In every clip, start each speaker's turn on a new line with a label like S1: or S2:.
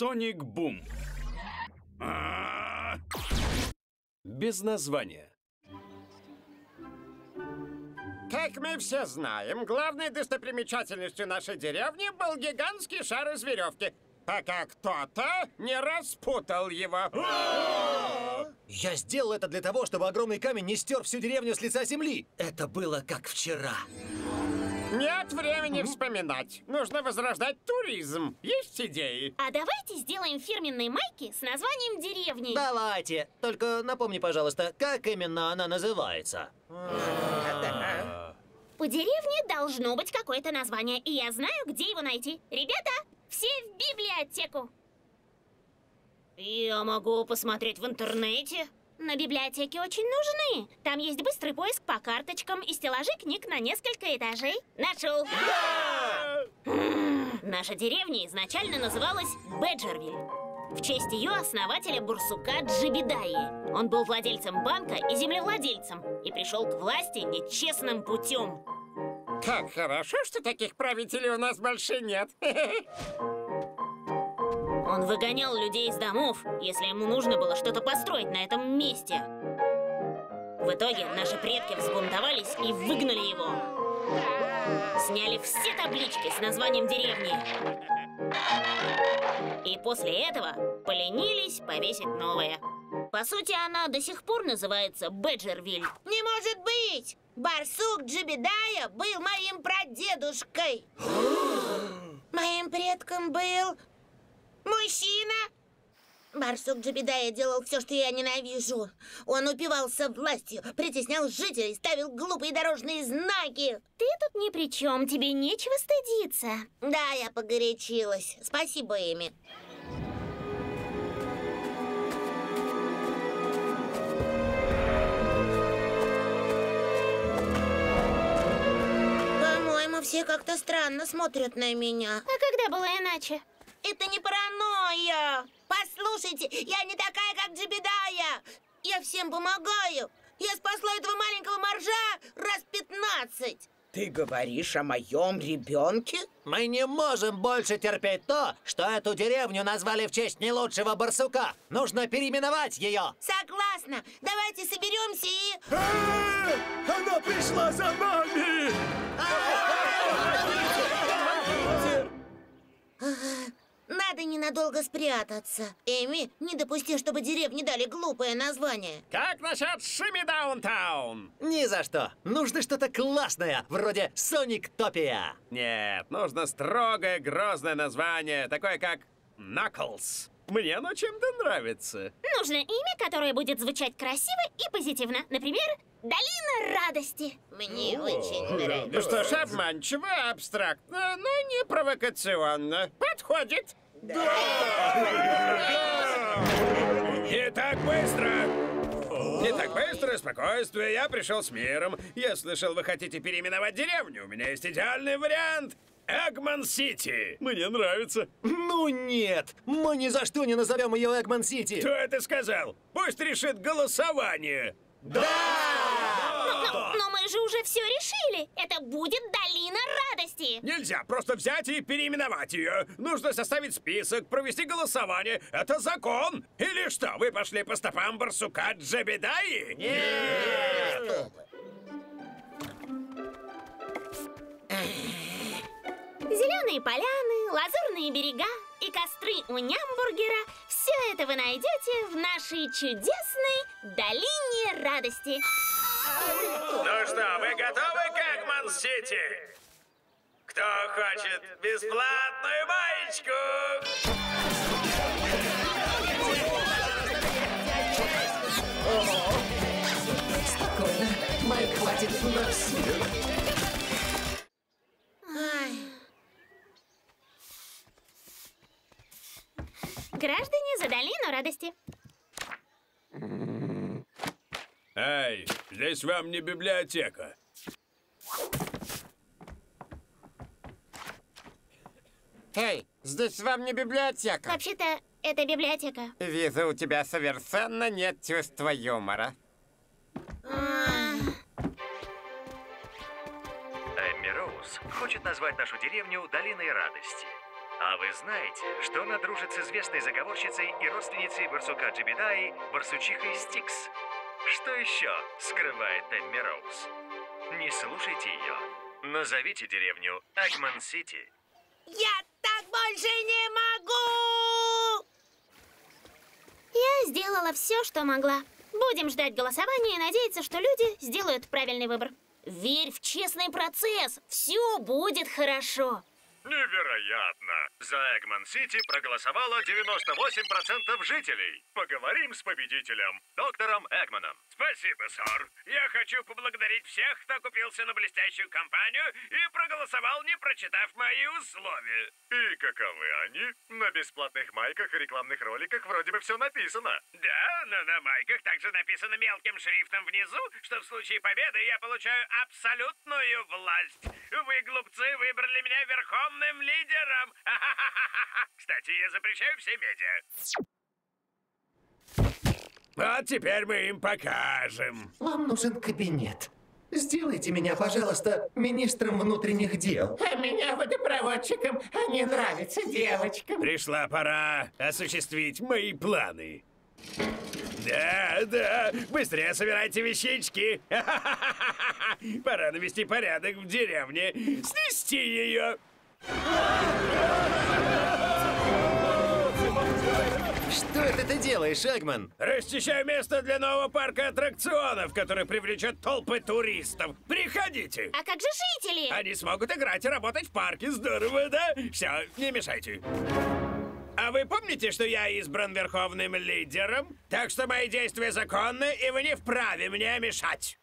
S1: Соник Бум. А. Без названия.
S2: Как мы все знаем, главной достопримечательностью нашей деревни был гигантский шар из веревки, пока кто-то не распутал его.
S3: Я сделал это для того, чтобы огромный камень не стер всю деревню с лица земли. Это было как вчера.
S2: Нет времени вспоминать. Нужно возрождать туризм. Есть идеи?
S4: А давайте сделаем фирменные майки с названием деревни.
S3: Давайте. Только напомни, пожалуйста, как именно она называется?
S4: У деревни должно быть какое-то название, и я знаю, где его найти. Ребята, все в библиотеку. Я могу посмотреть в интернете. Но библиотеки очень нужны. Там есть быстрый поиск по карточкам и стеллажи книг на несколько этажей. Нашел. Наша деревня изначально называлась Беджервиль. В честь ее основателя Бурсука Джибедаи. Он был владельцем банка и землевладельцем и пришел к власти нечестным путем.
S2: Как хорошо, что таких правителей у нас больше нет.
S4: Он выгонял людей из домов, если ему нужно было что-то построить на этом месте. В итоге наши предки взбунтовались и выгнали его. Сняли все таблички с названием деревни. И после этого поленились повесить новое. По сути, она до сих пор называется Беджервиль.
S5: Не может быть! Барсук Джибедая был моим прадедушкой. Моим предком был мужчина. Барсук Джибедая делал все, что я ненавижу. Он упивался властью, притеснял жителей, ставил глупые дорожные знаки.
S4: Ты тут ни при чем, тебе нечего стыдиться.
S5: Да, я погорячилась. Спасибо, Эми. По-моему, все как-то странно смотрят на меня.
S4: А когда было иначе?
S5: Это не паранойя. Послушайте, я не такая, как Джибедая. Я всем помогаю. Я спасла этого маленького моржа раз пятнадцать.
S6: Ты говоришь о моем ребенке?
S3: Мы не можем больше терпеть то, что эту деревню назвали в честь не лучшего барсука. Нужно переименовать ее.
S5: Согласна. Давайте соберемся и...
S1: Она пришла за нами!
S5: Ненадолго спрятаться. Эми, не допусти, чтобы деревне дали глупое название.
S2: Как насчет Шими Даунтаун?
S3: Ни за что. Нужно что-то классное, вроде Соник Топия.
S2: Нет, нужно строгое, грозное название, такое как Knuckles. Мне оно чем-то нравится.
S4: Нужно имя, которое будет звучать красиво и позитивно. Например, Долина радости.
S5: Мне очень нравится.
S2: Ну что ж, обманчиво, абстрактно, но не провокационно. Подходит.
S1: Не так быстро!
S2: Не так быстро, спокойствие, я пришел с миром. Я слышал, вы хотите переименовать деревню. У меня есть идеальный вариант. Эгман-Сити. Мне нравится.
S3: Ну нет, мы ни за что не назовем ее Эгман-Сити.
S1: Кто это сказал? Пусть решит голосование.
S4: Но, но мы же уже все решили. Это будет Долина радости.
S1: Нельзя просто взять и переименовать ее. Нужно составить список, провести голосование. Это закон. Или что, вы пошли по стопам барсука Джебедаи?
S4: Зеленые поляны, лазурные берега и костры у Нямбургера – все это вы найдете в нашей чудесной Долине радости.
S1: Ну что, вы готовы к Эгман-Сити? Кто хочет бесплатную маечку?
S7: Спокойно. Майк хватит на всех.
S4: Граждане за Долину радости.
S1: Эй, здесь вам не библиотека.
S2: Эй, здесь вам не библиотека.
S4: Вообще-то, это библиотека.
S2: Вижу, у тебя совершенно нет чувства юмора.
S8: Эмми Роуз хочет назвать нашу деревню Долиной Радости. А вы знаете, что она дружит с известной заговорщицей и родственницей барсука Джебедаи, барсучихой Стикс? Что еще скрывает Эмми Роуз? Не слушайте ее. Назовите деревню Эгман-Сити.
S5: Я больше не могу!
S4: Я сделала все, что могла. Будем ждать голосования и надеяться, что люди сделают правильный выбор. Верь в честный процесс. Все будет хорошо.
S8: Невероятно! За Эгман-Сити проголосовало 98% жителей. Поговорим с победителем, доктором Эгманом.
S1: Спасибо, сэр. Я хочу поблагодарить всех, кто купился на блестящую компанию и проголосовал, не прочитав мои условия.
S8: И каковы они? На бесплатных майках и рекламных роликах вроде бы все написано.
S1: Да, но на майках также написано мелким шрифтом внизу, что в случае победы я получаю абсолютную власть. Вы, глупцы, выбрали меня верховным лидером. Кстати, я запрещаю все медиа. Вот теперь мы им покажем.
S7: Вам нужен кабинет. Сделайте меня, пожалуйста, министром внутренних дел.
S9: А меня водопроводчиком, а не нравится девочкам.
S1: Пришла пора осуществить мои планы. Да, да, быстрее собирайте вещички. Пора навести порядок в деревне. Снести ее.
S3: Что это ты делаешь, Эгман?
S1: Расчищаю место для нового парка аттракционов, который привлечет толпы туристов. Приходите.
S4: А как же жители?
S1: Они смогут играть и работать в парке. Здорово, да? Все, не мешайте. Вы помните, что я избран верховным лидером? Так что мои действия законны, и вы не вправе мне мешать.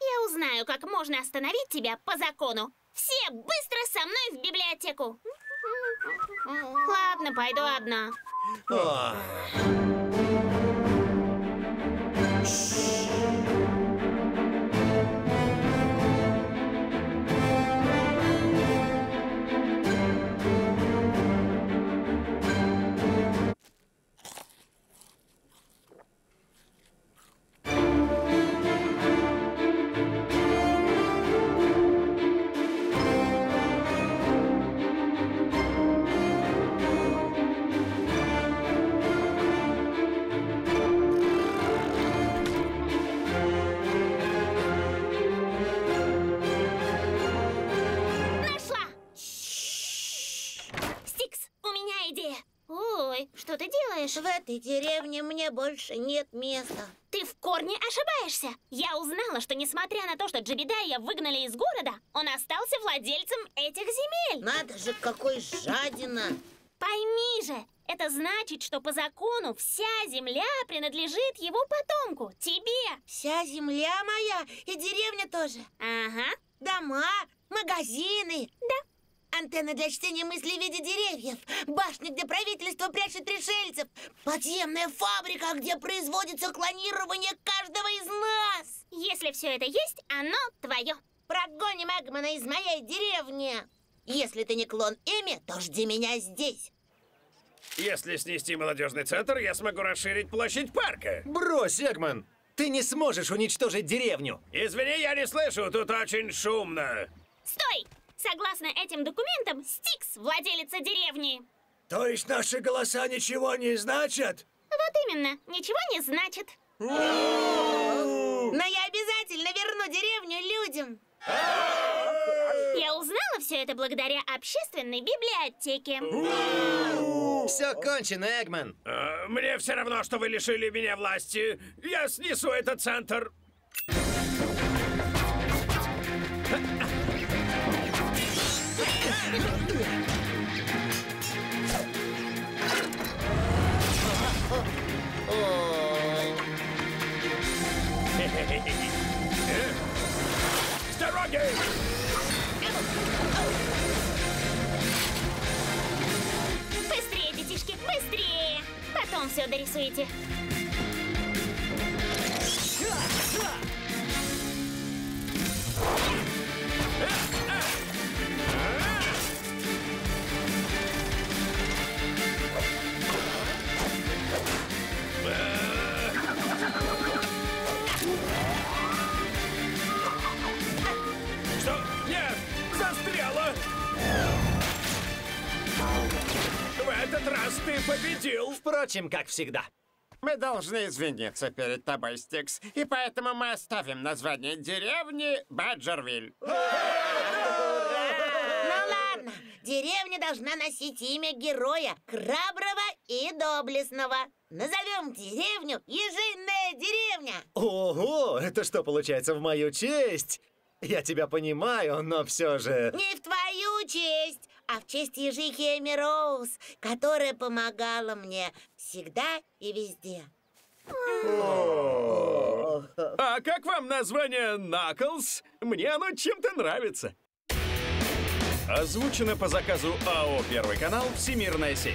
S4: Я узнаю, как можно остановить тебя по закону. Все быстро со мной в библиотеку. Ладно, пойду одна. Нашла!
S5: Этой деревне мне больше нет места.
S4: Ты в корне ошибаешься. Я узнала, что несмотря на то, что Джебедая выгнали из города, он остался владельцем этих земель.
S5: Надо же, какой жадина!
S4: Пойми же, это значит, что по закону вся земля принадлежит его потомку, тебе.
S5: Вся земля моя и деревня тоже.
S4: Ага,
S5: Дома, магазины.
S4: да.
S5: Антенны для чтения мыслей в виде деревьев. Башня, где правительство прячет пришельцев. Подземная фабрика, где производится клонирование каждого из нас.
S4: Если все это есть, оно твое.
S5: Прогоним Эгмана из моей деревни. Если ты не клон Эми, то жди меня здесь.
S1: Если снести молодежный центр, я смогу расширить площадь парка.
S3: Брось, Эгман! Ты не сможешь уничтожить деревню.
S1: Извини, я не слышу, тут очень шумно.
S4: Стой! Согласно этим документам, Стикс – владелица деревни.
S2: То есть наши голоса ничего не значат?
S4: Вот именно, ничего не значит.
S5: Но я обязательно верну деревню людям.
S4: Я узнала все это благодаря общественной библиотеке.
S3: Все кончено, Эгман.
S1: Э, Мне все равно, что вы лишили меня власти. Я снесу этот центр. С дороги!
S4: Быстрее, детишки, быстрее! Потом все дорисуете.
S1: Что? Нет! Застряла!
S10: ты победил!
S3: Впрочем, как всегда.
S2: Мы должны извиниться перед тобой, Стикс, и поэтому мы оставим название деревни Баджервиль.
S5: Ну ладно, деревня должна носить имя героя, храброго и доблестного. Назовем деревню Ежиная деревня.
S3: Ого, это что получается в мою честь? Я тебя понимаю, но все же...
S5: Не в твою честь, а в честь ежихи Эми Роуз, которая помогала мне всегда и везде.
S10: А как вам название Наклз? Мне оно чем-то нравится. Озвучено по заказу АО «Первый канал» Всемирная сеть.